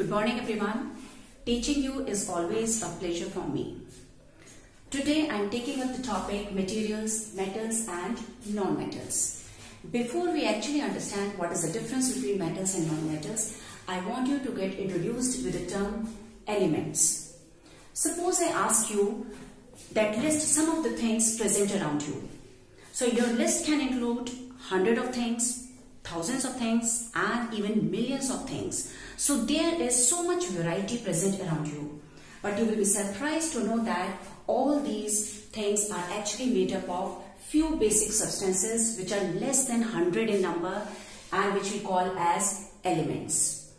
Good morning everyone. Teaching you is always a pleasure for me. Today I am taking up the topic materials, metals and non-metals. Before we actually understand what is the difference between metals and non-metals, I want you to get introduced with the term elements. Suppose I ask you that list some of the things present around you. So your list can include hundred of things, thousands of things and even millions of things. So there is so much variety present around you. But you will be surprised to know that all these things are actually made up of few basic substances which are less than 100 in number and which we call as elements.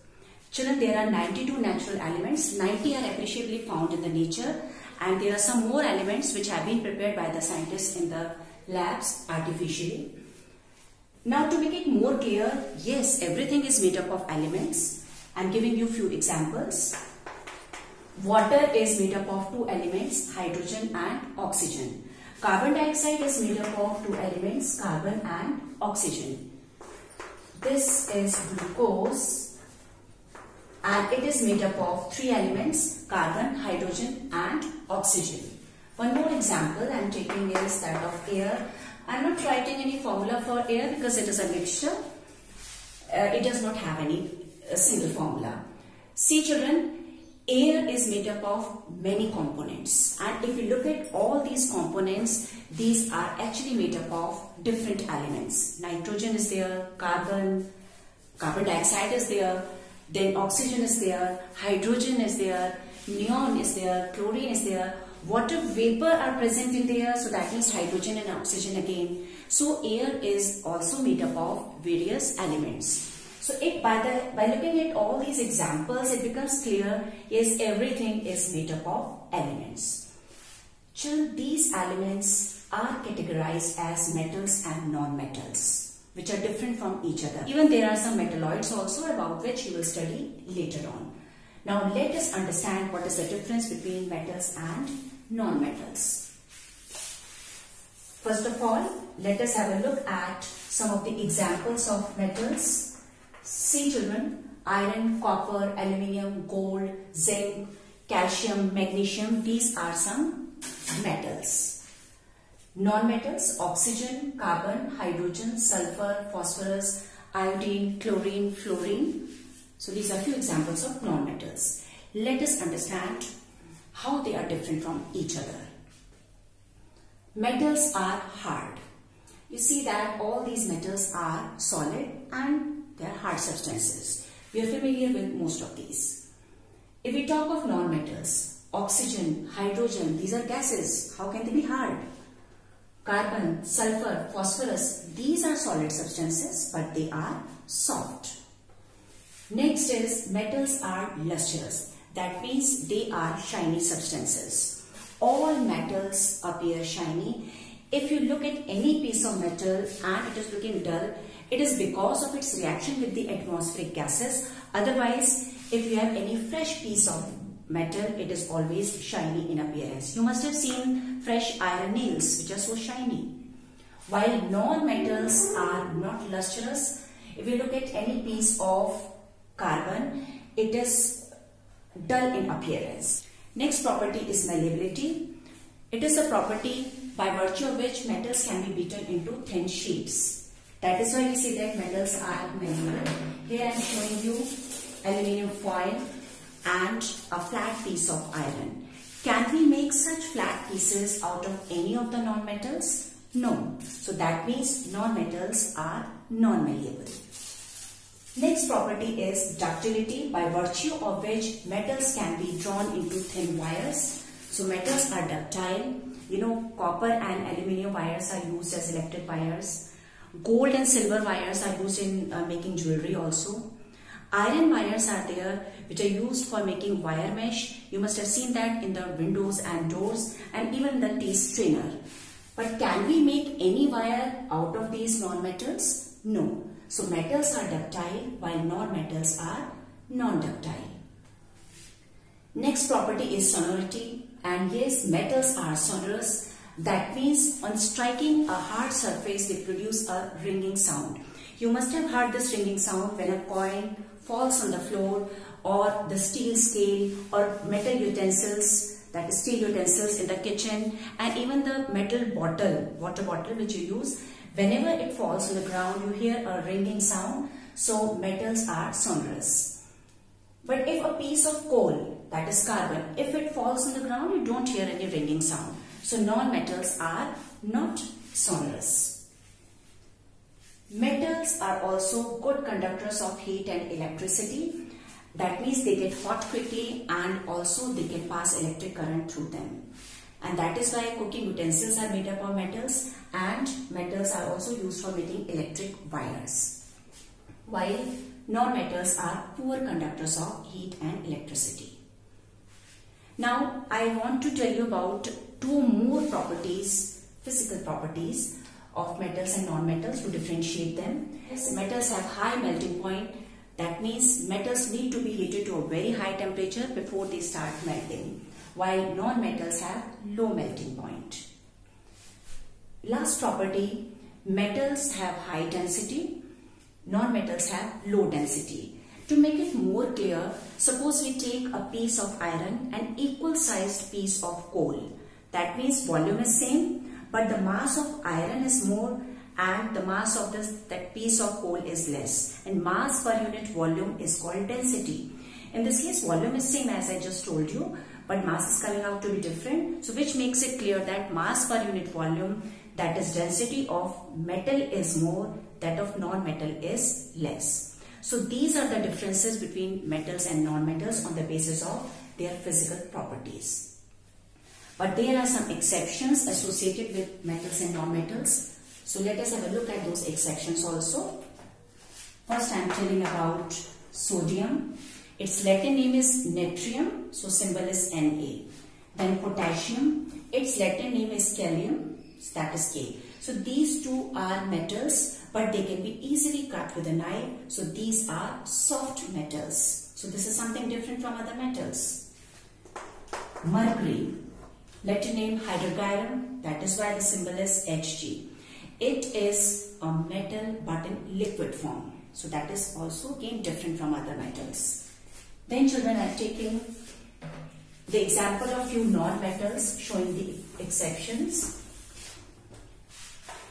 Children, there are 92 natural elements. 90 are appreciably found in the nature and there are some more elements which have been prepared by the scientists in the labs artificially. Now to make it more clear, yes, everything is made up of elements. I'm giving you few examples. Water is made up of two elements, hydrogen and oxygen. Carbon dioxide is made up of two elements, carbon and oxygen. This is glucose and it is made up of three elements, carbon, hydrogen and oxygen. One more example I am taking is that of air. I am not writing any formula for air because it is a mixture. Uh, it does not have any uh, single formula. See children, air is made up of many components and if you look at all these components, these are actually made up of different elements. Nitrogen is there, carbon, carbon dioxide is there, then oxygen is there, hydrogen is there, neon is there, chlorine is there, water vapor are present in the air so that means hydrogen and oxygen again. So air is also made up of various elements. So it by the by looking at all these examples it becomes clear yes everything is made up of elements. Children these elements are categorized as metals and non-metals which are different from each other. Even there are some metalloids also about which you will study later on. Now let us understand what is the difference between metals and non-metals. First of all, let us have a look at some of the examples of metals. See children, iron, copper, aluminium, gold, zinc, calcium, magnesium, these are some metals. Non-metals, oxygen, carbon, hydrogen, sulfur, phosphorus, iodine, chlorine, fluorine. So these are few examples of non-metals. Let us understand how they are different from each other. Metals are hard. You see that all these metals are solid and they are hard substances. We are familiar with most of these. If we talk of non-metals, oxygen, hydrogen, these are gases. How can they be hard? Carbon, sulfur, phosphorus, these are solid substances but they are soft. Next is metals are lustrous. That means they are shiny substances. All metals appear shiny. If you look at any piece of metal and it is looking dull, it is because of its reaction with the atmospheric gases. Otherwise, if you have any fresh piece of metal, it is always shiny in appearance. You must have seen fresh iron nails which are so shiny. While non-metals are not lustrous, if you look at any piece of carbon, it is dull in appearance. Next property is malleability. It is a property by virtue of which metals can be beaten into thin sheets. That is why we say that metals are malleable. Here I am showing you aluminium foil and a flat piece of iron. Can we make such flat pieces out of any of the non-metals? No. So that means non-metals are non-malleable. Next property is ductility by virtue of which metals can be drawn into thin wires. So metals are ductile. You know copper and aluminium wires are used as electric wires. Gold and silver wires are used in uh, making jewelry also. Iron wires are there which are used for making wire mesh. You must have seen that in the windows and doors and even the tea strainer. But can we make any wire out of these non-metals? No. So metals are ductile while non-metals are non-ductile. Next property is sonority and yes metals are sonorous that means on striking a hard surface they produce a ringing sound. You must have heard this ringing sound when a coin falls on the floor or the steel scale or metal utensils that is steel utensils in the kitchen and even the metal bottle, water bottle which you use, whenever it falls on the ground you hear a ringing sound so metals are sonorous. But if a piece of coal that is carbon, if it falls on the ground you don't hear any ringing sound. So non-metals are not sonorous. Metals are also good conductors of heat and electricity that means they get hot quickly and also they can pass electric current through them. And that is why cooking utensils are made up of metals and metals are also used for making electric wires. While non-metals are poor conductors of heat and electricity. Now I want to tell you about two more properties, physical properties of metals and non-metals to differentiate them. Metals have high melting point that means metals need to be heated to a very high temperature before they start melting, while non-metals have low melting point. Last property, metals have high density, non-metals have low density. To make it more clear, suppose we take a piece of iron and equal sized piece of coal. That means volume is same, but the mass of iron is more and the mass of this that piece of coal is less and mass per unit volume is called density. In this case volume is same as I just told you but mass is coming out to be different so which makes it clear that mass per unit volume that is density of metal is more that of non-metal is less. So these are the differences between metals and non-metals on the basis of their physical properties. But there are some exceptions associated with metals and non-metals. So let us have a look at those exceptions also. First I am telling about sodium. Its Latin name is natrium, so symbol is Na. Then potassium, its Latin name is kalium, that is K. So these two are metals but they can be easily cut with a knife. So these are soft metals. So this is something different from other metals. Mercury, Latin name hydrargyrum, that is why the symbol is Hg. It is a metal but in liquid form. So that is also again different from other metals. Then children are taking the example of few non-metals showing the exceptions.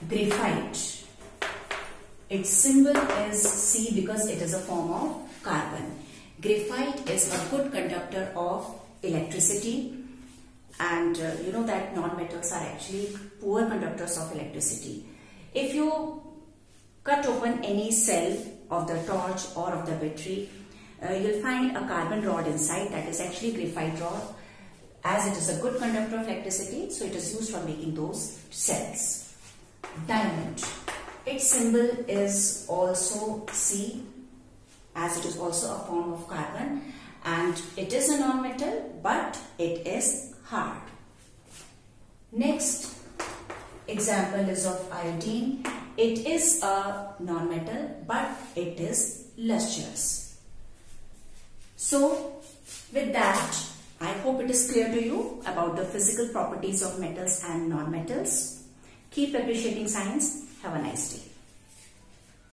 Graphite. Its symbol is C because it is a form of carbon. Graphite is a good conductor of electricity and uh, you know that non-metals are actually poor conductors of electricity. If you cut open any cell of the torch or of the battery, uh, you'll find a carbon rod inside that is actually graphite rod as it is a good conductor of electricity so it is used for making those cells. Diamond. Its symbol is also C as it is also a form of carbon and it is a non-metal but it is hard. Next example is of iodine. It is a non-metal but it is lustrous. So with that I hope it is clear to you about the physical properties of metals and non-metals. Keep appreciating science. Have a nice day.